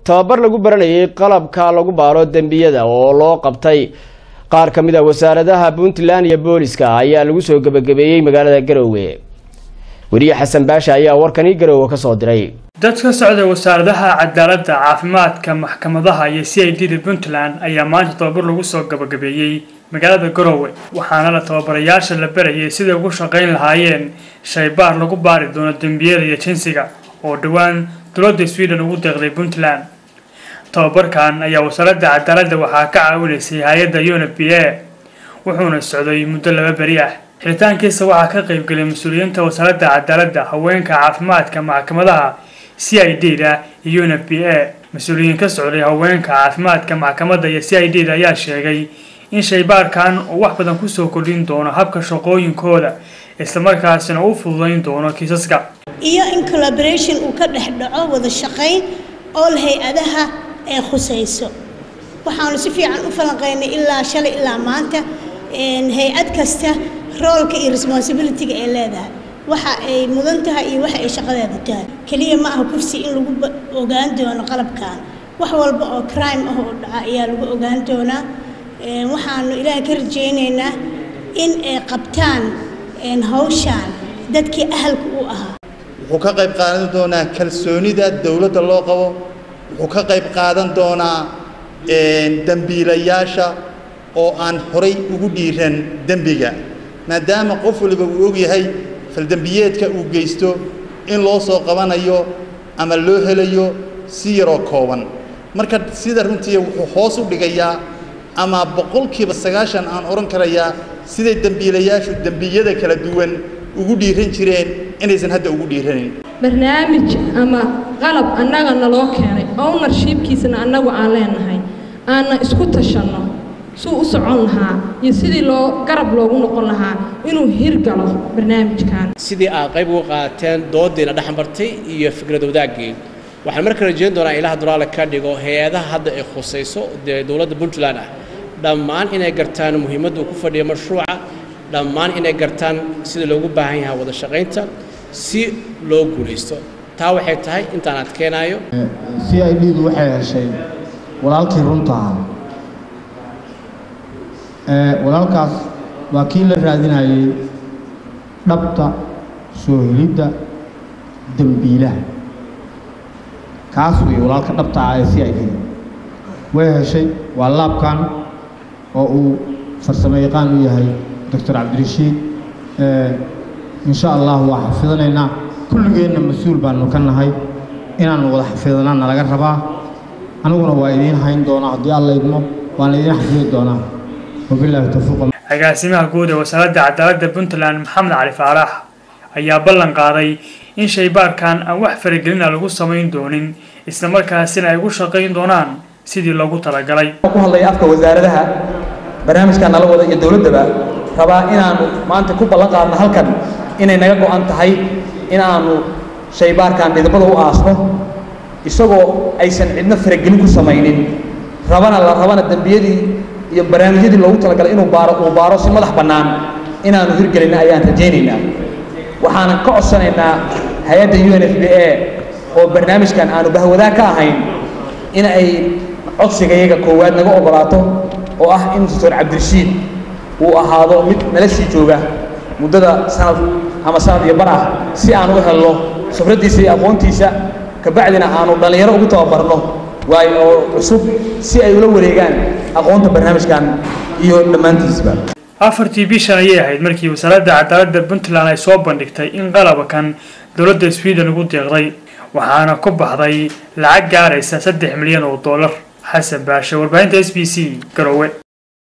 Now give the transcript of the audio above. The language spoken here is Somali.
tababar lagu baranayay qalabka lagu baaro dembiyada oo loo qabtay. Qaar ka mid a wasaaradaha puntland iyo booliska ayaa lagu soo gebagabeeyey magaalada garowe weriye xasan baasha ayaa warkani garowe ka soo diray. Dad ka socda wasaaradaha cadaaladda caafimaadka maxkamadaha iyo c i d da puntland ayaa maanta tababar lagu soo gabagabeeyey magaalada garowe waxaana la tababarayaasha la barayay siday ugu shaqayn lahaayeen shaybaar lagu baari doono dembiyada iyo jinsiga oo dhowaan dowladda sweden ugu deeqday puntland. Tababarkan ayaa wasaaradda cadaaladda waxaa ka caawinaysay hay'adda una b a wuxuuna socday muddo laba beri ah. Xiritaankiisa waxaa ka qaybgelay mas'uuliyiinta wasaaradda cadaaladda haweenka caafimaadka maxkamadaha c i d da iyo una b a mas'uuliyiin ka socday haweenka caafimaadka maxkamadda iyo c i d da ayaa sheegay in shaybaarkan uu wax badan ku soo kordhin doono habka shaqooyinkooda islamarkaasina u fududayn doono kiisaska. Iyo in collaboration uu ka dhex dhaco wada shaqayn oo la hay'adaha ee khusayso. Waxaanu si fiican u falanqaynay ilaa shalay ilaa maanta hay'ad kasta roolka iyo responsibilityga ay leedahay. Waxa ay mudan tahay iyo waxa ay shaqadeeda tahay. Keliya ma aha kursi in lagu ogaan doono qalabkan. Wax walba oo crime ah oo dhaca ayaa lagu ogaan doonaa. Waxaanu ilaahay ka rajaynaynaa in ay qabtaan hawshaan dadkii ahalka u ahaa. Wuxuu ka qayb qaadan doonaa kalsoonida dowladda loo qabo. Wuxuu ka qayb qaadan doonaa dembiilayaasha oo aan horay ugu dhiiran dembiga. Maadaama qof waliba uu og yahay faldembiyeedka uu geysto in loo soo qabanayo ama loo helayo si yaroo kooban. Marka sida runtii wuxuu hoos u dhigayaa ama boqolkiiba sagaashan aan odhan karayaa siday dembiilayaashu dembiyada kala duwan ugu dhiiran jireen inaysan hadda ugu dhiiranayn barnaamij ama qalab annaga naloo keenay ownershiibkiisana annagu aan leenahay aanna isku tashanno suu u socon lahaa iyo sidii loo garab loogu noqon lahaa inuu hirgalo barnaamijkan. Sidii aad qayb uga qaateen doodiina dhexmartay iyo fikrad wadaaggeed waxaan marka rajayn doonaa ilaah duraale ka dhigo hay'adaha hadda ay khusayso dee dowladda puntland ah dhammaan inay gartaan muhiimadda uu ku fadhiyo mashruuca dhammaan inay gartaan sida loogu baahan yahay wada shaqaynta si loo guulaysto taa waxay tahay intaan adkeenaayo. C i d du waxay heshay walaalkii runtaha walaalkaas waa kii la raadinayay dhabta soo helidda dembiilaha kaas wey walaalka dhabta ah ee c i d. Way heshay waa laabkan oo uu farsamo yaqaan u yahay doctor cabdirashiid insha allah waa xafidanaynaa. Kulligeenna mas'uul baanu ka nahay. Inaannu wada xafidnaa nalaga rabaa. Aniguna waa idiin hayn doonaa. Haddii alla idmo waana idiin xafidi doonaa. Wabilaahi tawfiiq. Agaasimaha guud ee wasaaradda cadaaladda puntland maxamed cali faarax ayaa ballan qaaday in shaybaarkan aan wax faragelina lagu samayn doonin islamarkaasina ay ugu shaqayn doonaan sidii loogu talagalay barnaamijkan nala wada iyo dowladdaba rabaa inaannu maanta ku ballan qaadno halkan inay naga go'an tahay inaannu shaybaarkan midabada u aasno isagoo aysan cidno faragelin ku samaynin. Rabana la rabana dembiyadii iyo barnaamijyadii loogu talagalay inuu baaro uu baaro si madax bannaan. Inaannu hirgelinna ayaan rajaynaynaa. Waxaanan ka codsanaynaa hay'adda u n f b a oo barnaamijkan aanu bahwadaag ka ahayn in ay codsiga iyaga koowaad naga ogolaato oo ah in doctor cabdirashiid uu ahaado mid nala sii jooga muddada sanad ama sanad iyo bar ah si aan u helno khibraddiisa iyo aqoontiisa kabacdina aanu dhallinyaro ugu tababarno waayo oo cusub si ay ula wareegaan aqoonta barnaamijkan iyo dhammaantiisba. Afartii bishan ayay ahayd markii wasaaradda cadaaladda puntland ay soo bandhigtay in qalabkan dowladda sweden ugu deeqday waxaana ku baxday lacag gaaraysa saddex milyan oo dollar xasan baashe warbaahinta s b c garowe